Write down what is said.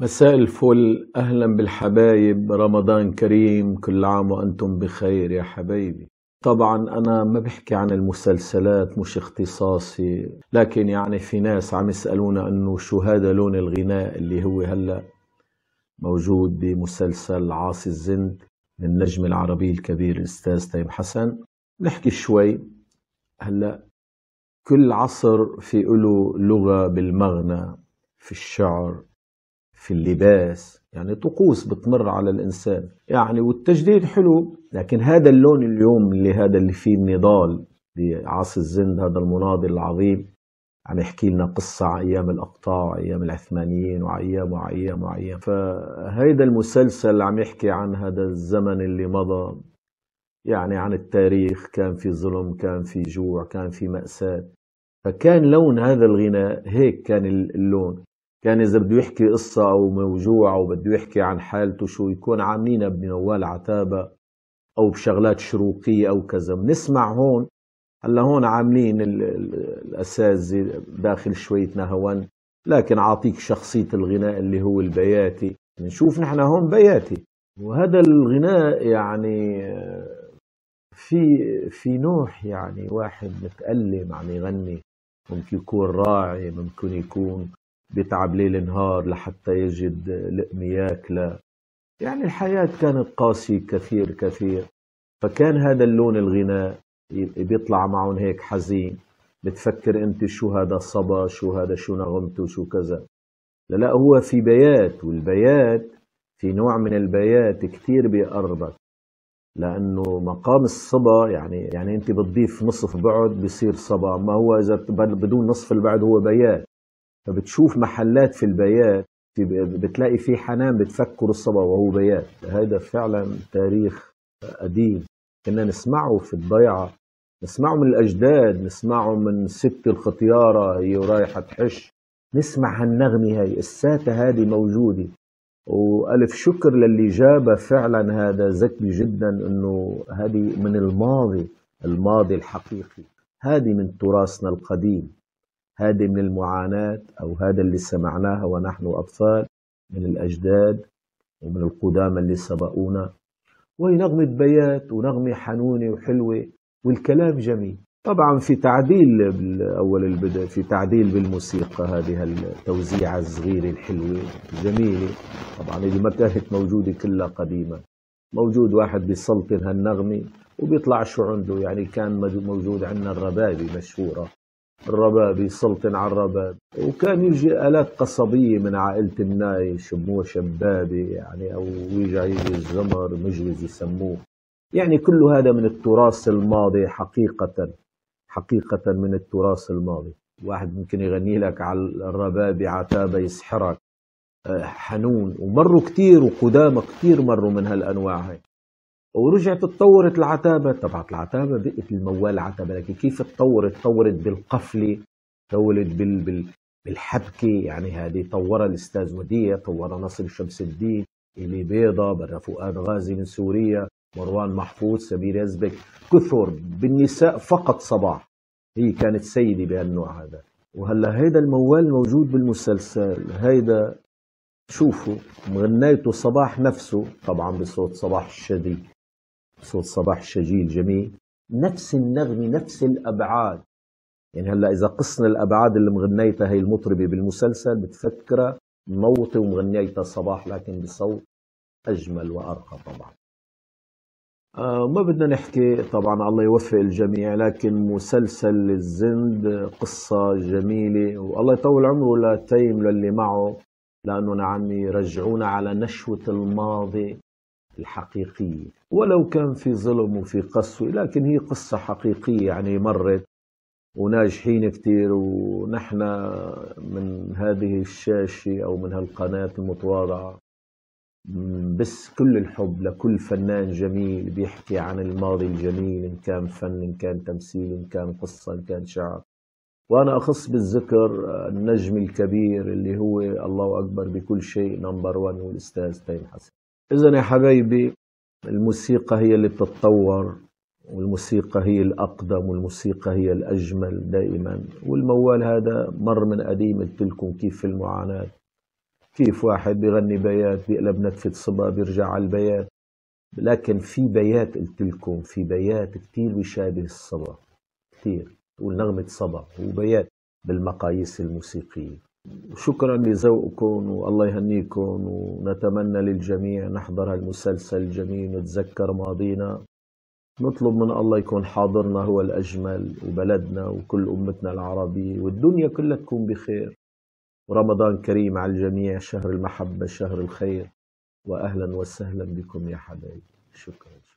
مساء الفل. أهلا بالحبايب. رمضان كريم. كل عام وأنتم بخير يا حبايبي. طبعا أنا ما بحكي عن المسلسلات مش اختصاصي لكن يعني في ناس عم يسألونا أنه شو هذا لون الغناء اللي هو هلأ موجود بمسلسل عاصي الزند للنجم العربي الكبير الأستاذ تيم حسن. نحكي شوي. هلأ كل عصر في له لغة بالمغنى في الشعر في اللباس يعني طقوس بتمر على الإنسان. يعني والتجديد حلو لكن هذا اللون اليوم اللي هذا اللي فيه النضال بعاصي الزند هذا المناضل العظيم عم يحكي لنا قصة عن أيام الأقطاع أيام العثمانيين وأيام وأيام وأيام فهيدا المسلسل عم يحكي عن هذا الزمن اللي مضى يعني عن التاريخ كان في ظلم كان في جوع كان في مأساة. فكان لون هذا الغناء هيك كان اللون. كان إذا بده يحكي قصة أو موجوع أو بده يحكي عن حالته شو يكون عاملينها بنوال عتابة أو بشغلات شروقية أو كذا. بنسمع هون هلأ هون عاملين الأساتذة داخل شوية نهوان لكن أعطيك شخصية الغناء اللي هو البياتي. نشوف نحن هون بياتي. وهذا الغناء يعني في في نوح يعني واحد متألم عم يغني ممكن يكون راعي ممكن يكون بيتعب ليل نهار لحتى يجد لقمة ياكله يعني الحياة كانت قاسية كثير كثير. فكان هذا اللون الغناء بيطلع معهم هيك حزين. بتفكر أنت شو هذا صبا شو هذا شو نغمته شو كذا. لا لا هو في بيات والبيات في نوع من البيات كثير بيقربك. لأنه مقام الصبا يعني يعني أنت بتضيف نصف بعد بصير صبا. ما هو إذا بدون نصف البعد هو بيات. فبتشوف محلات في البيات بتلاقي في حنان بتفكر الصبا وهو بيات. هذا فعلا تاريخ قديم. كنا نسمعه في الضيعة. نسمعه من الأجداد نسمعه من ست الختيارة هي رايحة تحش. نسمع هالنغمة هاي الساتة هذه موجودة. وألف شكر للي جابه فعلا هذا ذكي جدا أنه هذه من الماضي الماضي الحقيقي. هذه من تراثنا القديم. هذه من المعاناة أو هذا اللي سمعناها ونحن أطفال من الأجداد ومن القدامى اللي سبقونا. وهي نغمة بيات ونغمة حنونة وحلوة والكلام جميل. طبعا في تعديل أول البدء في تعديل بالموسيقى هذه التوزيعة الصغيرة الحلوة الجميلة. طبعا اللي ما كانت موجودة كلها قديمة. موجود واحد بيسلطن هالنغمة وبيطلع شو عنده يعني كان موجود عندنا الربابي مشهورة. الربابي يسلطن على الرباب وكان يجي آلات قصبية من عائلة الناي يسموها شبابي يعني أو يجي يجي الزمر مجوز يسموه. يعني كل هذا من التراث الماضي حقيقة حقيقة من التراث الماضي. واحد ممكن يغني لك على الربابي عتابة يسحرك. حنون. ومروا كتير وقدامى كتير مروا من هالأنواع هاي. ورجعت تطورت العتابة. تبعت العتابة بقت الموال العتابة لكن كيف تطورت تطورت بالقفلة تطورت بال... بال... بالحبكة. يعني هذه طورها الأستاذ وديع طورها نصر شمس الدين إلي بيضة برا فؤاد غازي من سوريا مروان محفوظ سمير يزبك كثر بالنساء فقط صباح. هي كانت سيدة بهالنوع هذا. وهلا هيدا الموال موجود بالمسلسل. هيدا شوفوا مغنيته صباح نفسه طبعا بصوت صباح الشديد. صوت صباح الشجيل جميل. نفس النغمة نفس الأبعاد. يعني هلأ إذا قصنا الأبعاد اللي مغنيتها هي المطربة بالمسلسل بتفكرها موطي ومغنيتها صباح لكن بصوت أجمل وأرقى طبعا. آه ما بدنا نحكي طبعا الله يوفق الجميع لكن مسلسل الزند قصة جميلة. والله يطول عمره لتيم للي معه لأنه عم يرجعونا على نشوة الماضي. الحقيقية. ولو كان في ظلم وفي قسوة لكن هي قصة حقيقية يعني مرت وناجحين كتير ونحن من هذه الشاشة أو من هالقناة المتواضعة. بس كل الحب لكل فنان جميل بيحكي عن الماضي الجميل إن كان فن إن كان تمثيل إن كان قصة إن كان شعر. وأنا أخص بالذكر النجم الكبير اللي هو الله أكبر بكل شيء number one والأستاذ تيم حسن. إذا يا حبايبي الموسيقى هي اللي بتتطور والموسيقى هي الأقدم والموسيقى هي الأجمل دائما. والموال هذا مر من قديم قلت لكم كيف في المعاناة كيف واحد بيغني بيات بيقلب نتفة صبا بيرجع على البيات. لكن في بيات قلت لكم في بيات كتير بيشابه الصبا كتير ونغمة صبا وبيات بالمقاييس الموسيقية. شكرا لذوقكم والله يهنيكم ونتمنى للجميع نحضر هالمسلسل الجميل نتذكر ماضينا. نطلب من الله يكون حاضرنا هو الأجمل وبلدنا وكل أمتنا العربية والدنيا كلها تكون بخير. ورمضان كريم على الجميع شهر المحبة شهر الخير. وأهلا وسهلا بكم يا حبايبي شكرا.